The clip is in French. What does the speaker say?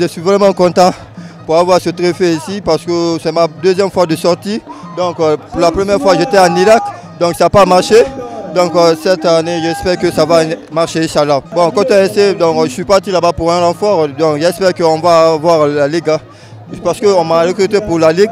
Je suis vraiment content pour avoir ce trophée ici parce que c'est ma deuxième fois de sortie. Donc euh, pour la première fois j'étais en Irak, donc ça n'a pas marché. Donc euh, cette année j'espère que ça va marcher Inch'Allah. Bon côté SC, donc je suis parti là-bas pour un renfort, donc j'espère qu'on va avoir la Ligue. Parce qu'on m'a recruté pour la Ligue.